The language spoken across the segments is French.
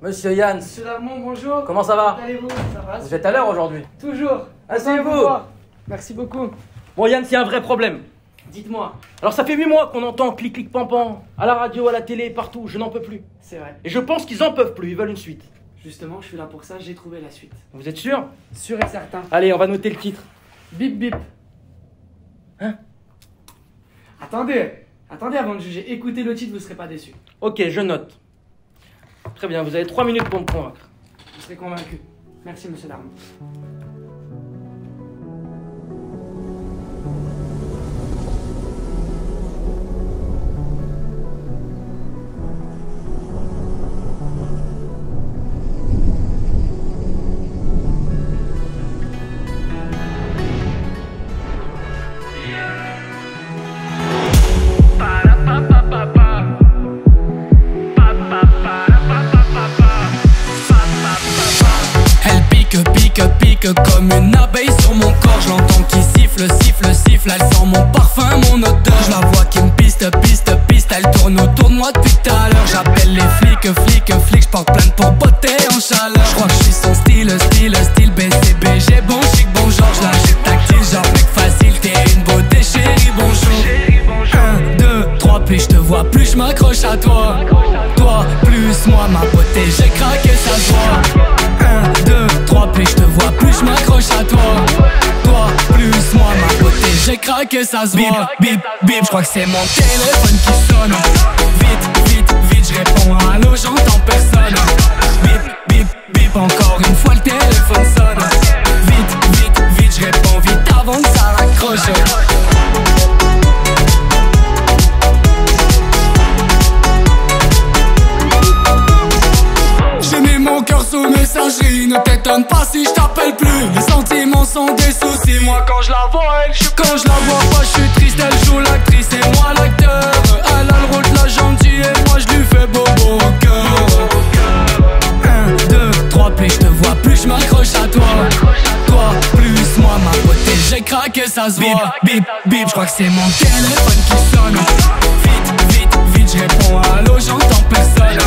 Monsieur Yann, Monsieur Darmon, bonjour. comment ça va Comment allez-vous? Ça va Vous êtes à l'heure aujourd'hui Toujours. Asseyez-vous. Merci beaucoup. Bon Yann, il y a un vrai problème. Dites-moi. Alors ça fait 8 mois qu'on entend clic clic pampan, à la radio, à la télé, partout, je n'en peux plus. C'est vrai. Et je pense qu'ils en peuvent plus, ils veulent une suite. Justement, je suis là pour ça, j'ai trouvé la suite. Vous êtes sûr? Sûr et certain. Allez, on va noter le titre. Bip bip. Hein? Attendez. Attendez avant de juger. Écoutez le titre, vous serez pas déçus. Ok, je note. Très bien, vous avez 3 minutes pour me convaincre. Vous serez convaincus. Merci, monsieur Darmon. Pique, pique, pique comme une abeille sur mon corps. Je l'entends qui siffle, siffle, siffle. Elle sent mon parfum, mon odeur. Je la vois qui me piste, piste, piste. Elle tourne autour de moi depuis tout à l'heure. J'appelle les flics, flics, flics. Je porte plainte pour botter en chaleur. Je crois que je suis son style, style, style BCB. J'ai bon chic, bon Georges. Là j'ai tactile, genre mec facile. T'es une beauté, chérie, bonjour. Un, deux, trois, plus je te vois, plus je m'accroche à toi. J'ai craqué, ça se voit. Bip, bip, je crois que c'est mon téléphone qui sonne. Vite, ne t'étonne pas si je t'appelle plus. Les sentiments sont des soucis, moi quand je la vois, elle, je Quand je la vois pas, je suis triste, elle joue l'actrice et moi l'acteur. Elle a le rôle de la gentille et moi je lui fais bobo au cœur. Un, deux, trois, plus je te vois, plus je m'accroche à toi. Toi, plus moi, ma beauté, j'ai craqué, ça se voit. Bip, bip, je crois que c'est mon téléphone qui sonne. Vite, vite, vite, je réponds allô, j'entends personne.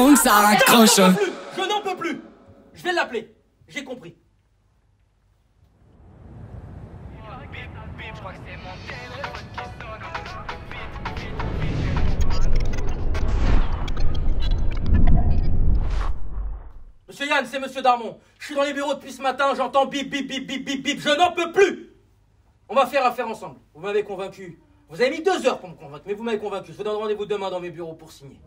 Je n'en peux plus Je n'en peux plus Je vais l'appeler. J'ai compris. Monsieur Yann, c'est Monsieur Darmon. Je suis dans les bureaux depuis ce matin, j'entends bip bip bip bip bip bip. Je n'en peux plus On va faire affaire ensemble. Vous m'avez convaincu. Vous avez mis deux heures pour me convaincre, mais vous m'avez convaincu. Je vous donne rendez-vous demain dans mes bureaux pour signer.